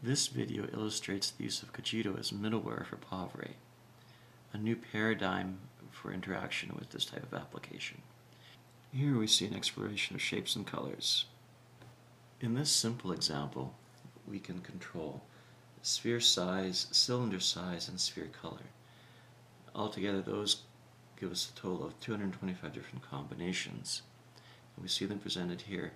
This video illustrates the use of Cogito as middleware for POV-Ray, a new paradigm for interaction with this type of application. Here we see an exploration of shapes and colors. In this simple example, we can control sphere size, cylinder size, and sphere color. Altogether, those give us a total of 225 different combinations. And we see them presented here,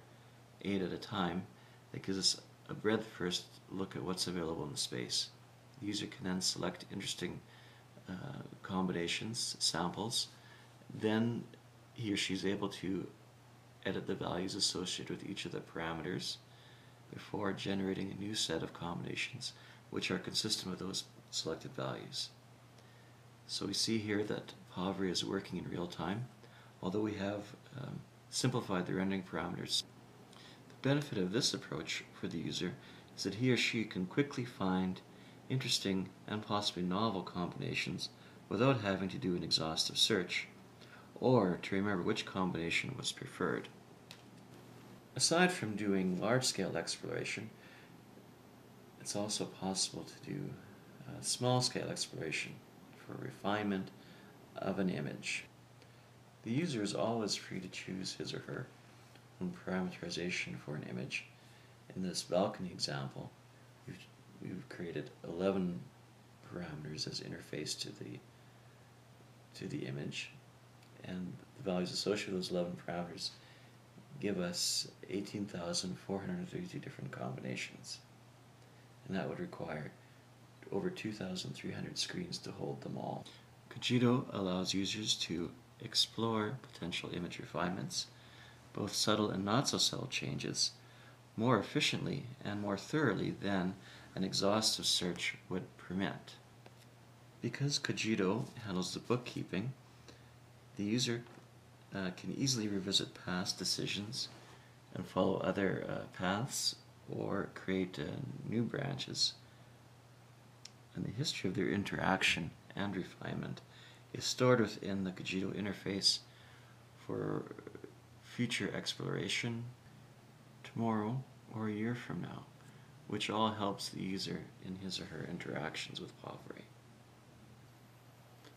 eight at a time. That gives us a breadth first look at what's available in the space. The user can then select interesting uh, combinations, samples. Then he or she is able to edit the values associated with each of the parameters before generating a new set of combinations which are consistent with those selected values. So we see here that POV-Ray is working in real time, although we have um, simplified the rendering parameters. The benefit of this approach for the user is that he or she can quickly find interesting and possibly novel combinations without having to do an exhaustive search, or to remember which combination was preferred. Aside from doing large-scale exploration, it's also possible to do uh, small-scale exploration for refinement of an image. The user is always free to choose his or her own parameterization for an image. In this balcony example, we've, we've created 11 parameters as interface to the to the image and the values associated with those 11 parameters give us 18,432 different combinations. And that would require over 2,300 screens to hold them all. Cogito allows users to explore potential image refinements, both subtle and not so subtle changes, more efficiently and more thoroughly than an exhaustive search would permit. Because Cogito handles the bookkeeping, the user uh, can easily revisit past decisions and follow other uh, paths or create uh, new branches. And the history of their interaction and refinement is stored within the Cogito interface for future exploration tomorrow or a year from now, which all helps the user in his or her interactions with POV-Ray.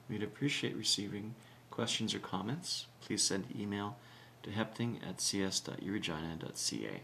We'd appreciate receiving questions or comments. Please send email to hepting at cs.uregina.ca.